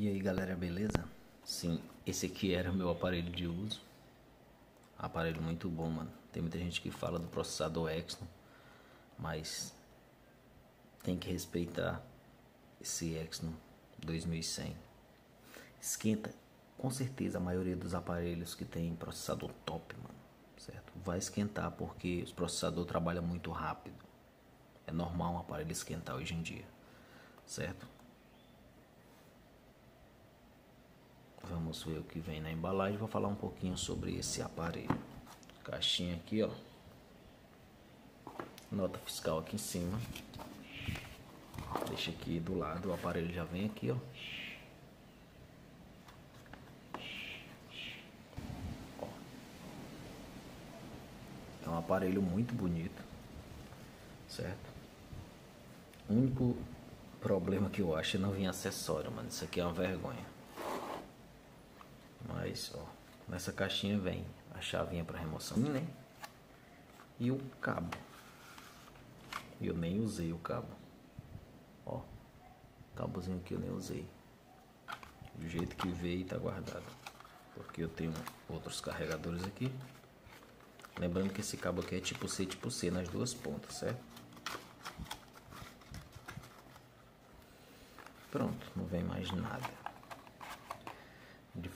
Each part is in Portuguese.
E aí galera, beleza? Sim, esse aqui era o meu aparelho de uso. Aparelho muito bom, mano. Tem muita gente que fala do processador Exynon, mas tem que respeitar esse Exynon 2100. Esquenta com certeza a maioria dos aparelhos que tem processador top, mano, certo? Vai esquentar porque os processador trabalha muito rápido. É normal um aparelho esquentar hoje em dia, certo? Vamos ver o que vem na embalagem. Vou falar um pouquinho sobre esse aparelho. Caixinha aqui, ó. Nota fiscal aqui em cima. Deixa aqui do lado. O aparelho já vem aqui, ó. É um aparelho muito bonito, certo? O único problema que eu acho é não vir acessório, mano. Isso aqui é uma vergonha. Mas, ó, nessa caixinha vem a chavinha para remoção, né? E o cabo. Eu nem usei o cabo. Ó, cabozinho que eu nem usei. Do jeito que veio tá guardado. Porque eu tenho outros carregadores aqui. Lembrando que esse cabo aqui é tipo C, tipo C nas duas pontas, certo? Pronto, não vem mais nada.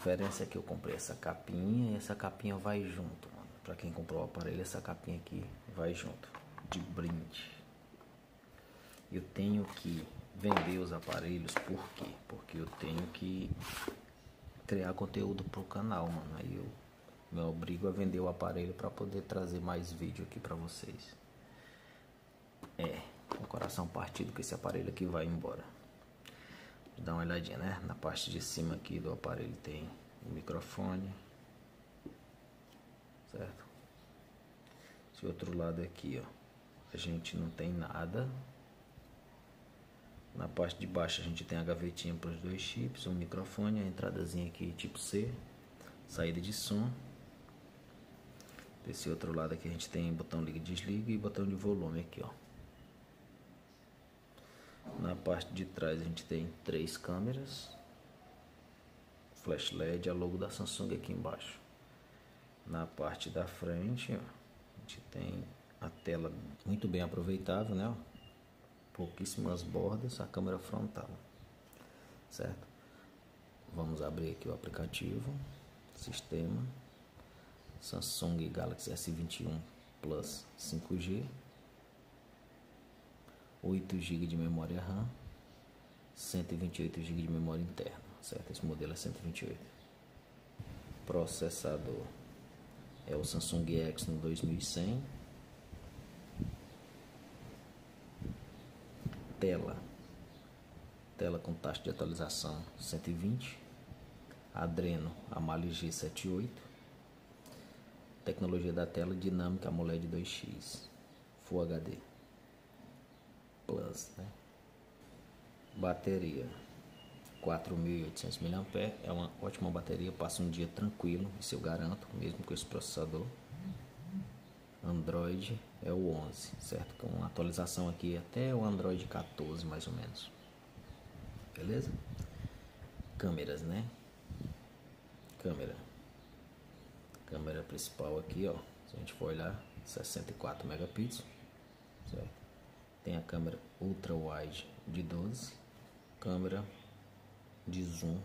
Diferença é que eu comprei essa capinha e essa capinha vai junto, mano. Pra quem comprou o aparelho, essa capinha aqui vai junto. De brinde. Eu tenho que vender os aparelhos, por quê? Porque eu tenho que criar conteúdo pro canal, mano. Aí eu me obrigo a vender o aparelho para poder trazer mais vídeo aqui para vocês. É, o coração partido com esse aparelho aqui vai embora dar uma olhadinha, né? Na parte de cima aqui do aparelho tem o microfone, certo? Esse outro lado aqui, ó, a gente não tem nada. Na parte de baixo a gente tem a gavetinha para os dois chips, um microfone, a entradazinha aqui tipo C, saída de som. Desse outro lado aqui a gente tem botão liga e desliga e botão de volume aqui, ó. Parte de trás a gente tem três câmeras, flash LED, a logo da Samsung aqui embaixo. Na parte da frente, ó, a gente tem a tela muito bem aproveitável, né? Pouquíssimas bordas, a câmera frontal, certo? Vamos abrir aqui o aplicativo, sistema, Samsung Galaxy S21 Plus 5G 8 GB de memória RAM, 128 GB de memória interna, certo? Esse modelo é 128. Processador é o Samsung Exynos 2100. Tela, tela com taxa de atualização 120. Adreno Amali G78. Tecnologia da tela dinâmica AMOLED 2X, Full HD. Plus, né? Bateria 4.800 mAh é uma ótima bateria, passa um dia tranquilo, isso eu garanto, mesmo com esse processador. Android é o 11, certo? Com uma atualização aqui até o Android 14 mais ou menos. Beleza? Câmeras, né? Câmera. Câmera principal aqui, ó. Se a gente for olhar, 64 megapixels, certo? Tem a câmera ultra wide de 12, câmera de zoom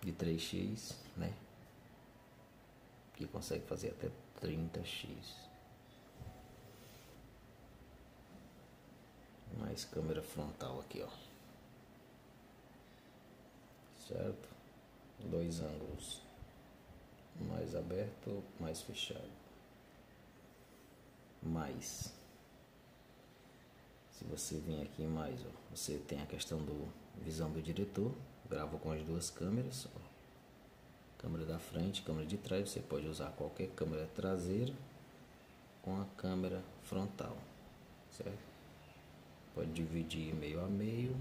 de 3x, né? Que consegue fazer até 30x. Mais câmera frontal aqui, ó. Certo? Dois ângulos. Mais aberto, mais fechado mais. Se você vir aqui em mais, ó, você tem a questão do visão do diretor, grava com as duas câmeras, ó. câmera da frente, câmera de trás, você pode usar qualquer câmera traseira com a câmera frontal, certo? Pode dividir meio a meio.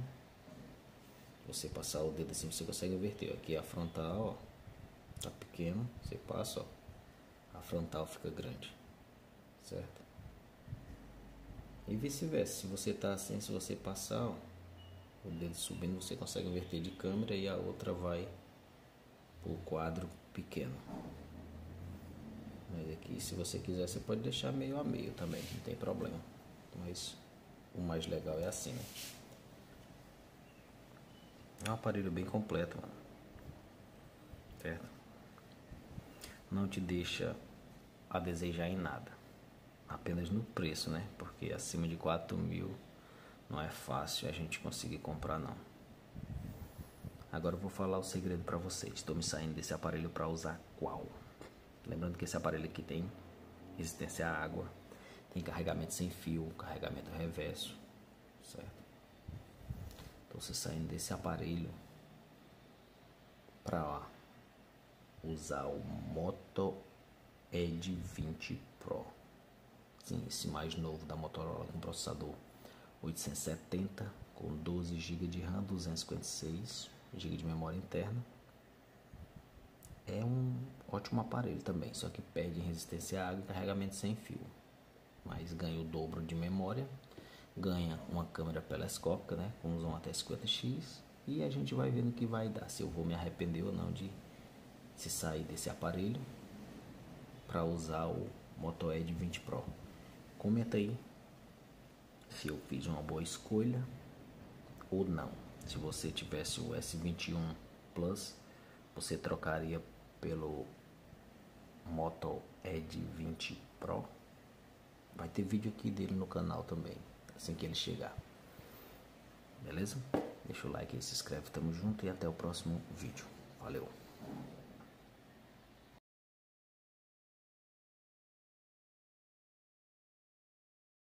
Você passar o dedo assim, você consegue inverter. Aqui a frontal, ó, tá pequeno, você passa, ó, a frontal fica grande, certo? E vice-versa, se você tá assim, se você passar, ó, o dedo subindo você consegue inverter de câmera e a outra vai o quadro pequeno. Mas aqui, se você quiser, você pode deixar meio a meio também, não tem problema. Mas o mais legal é assim, né? É um aparelho bem completo, mano. Certo? Não te deixa a desejar em nada. Apenas no preço, né? Porque acima de 4 mil não é fácil a gente conseguir comprar, não. Agora eu vou falar o segredo para vocês. Estou me saindo desse aparelho para usar qual? Lembrando que esse aparelho aqui tem resistência à água, tem carregamento sem fio, carregamento reverso, certo? Então você saindo desse aparelho para usar o Moto Edge 20 Pro. Sim, esse mais novo da Motorola com processador 870 com 12 GB de RAM, 256 GB de memória interna. É um ótimo aparelho também, só que perde resistência à água e carregamento sem fio. Mas ganha o dobro de memória, ganha uma câmera telescópica, né, com zoom até 50x e a gente vai vendo que vai dar, se eu vou me arrepender ou não de se sair desse aparelho para usar o Moto Edge 20 Pro. Comenta aí se eu fiz uma boa escolha ou não. Se você tivesse o S21 Plus, você trocaria pelo Moto Edge 20 Pro. Vai ter vídeo aqui dele no canal também, assim que ele chegar. Beleza? Deixa o like aí, se inscreve, tamo junto e até o próximo vídeo. Valeu!